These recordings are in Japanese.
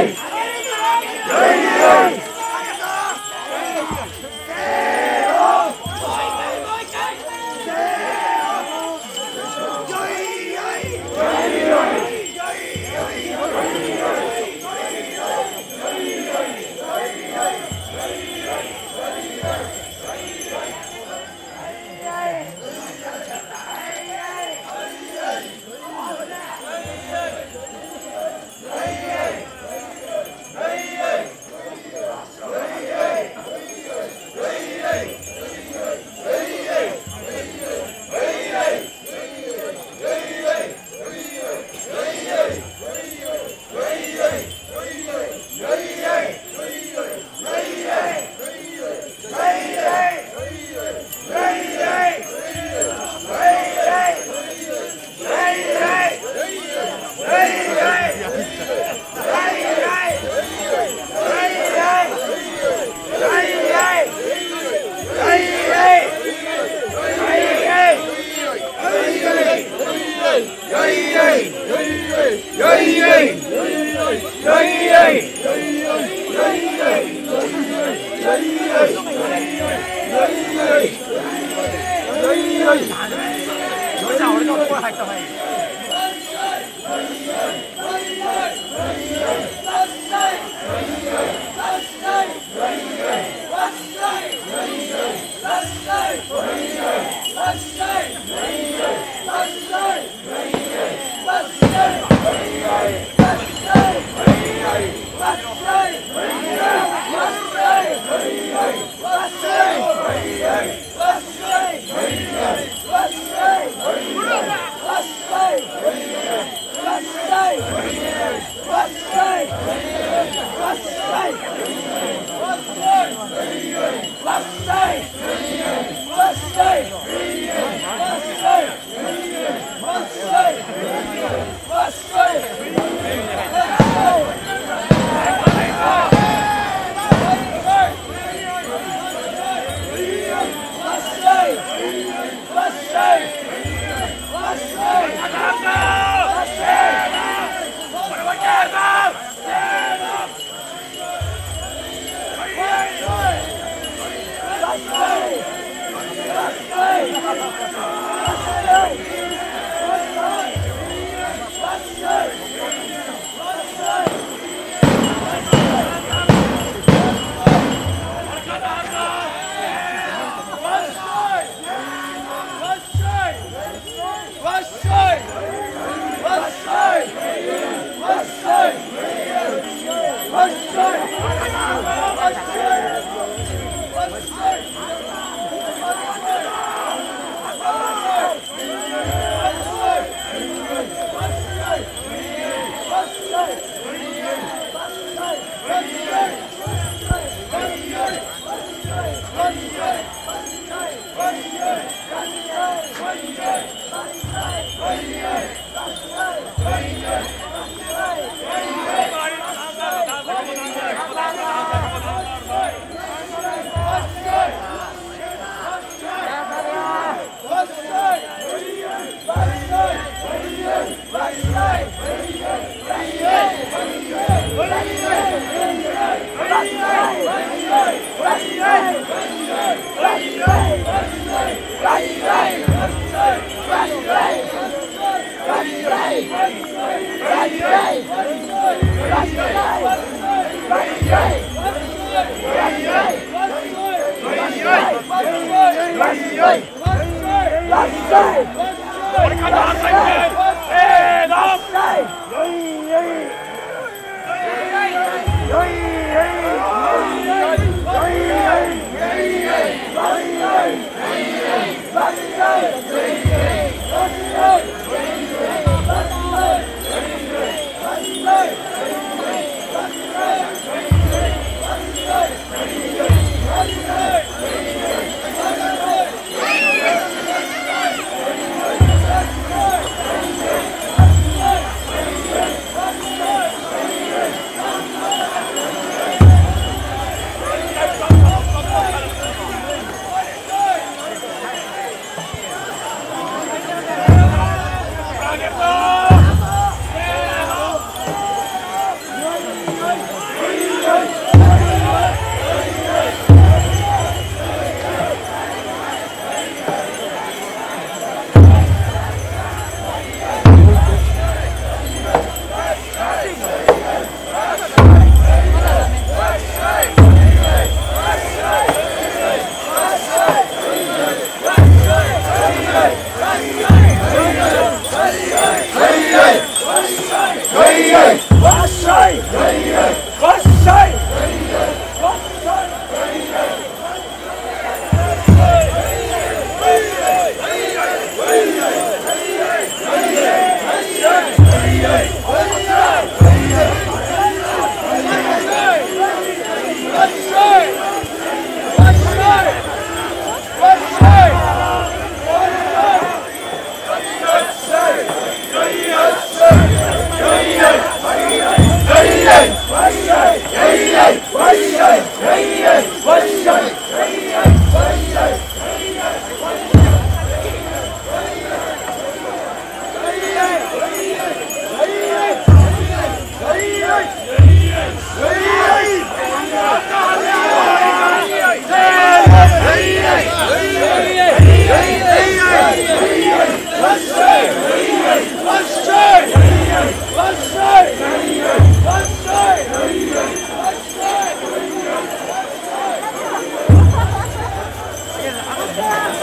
Jai! Jai!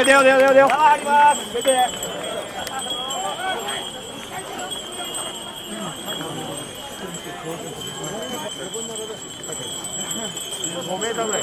回出よう出よう出よう出よう。あります。出て。5メーターぐらい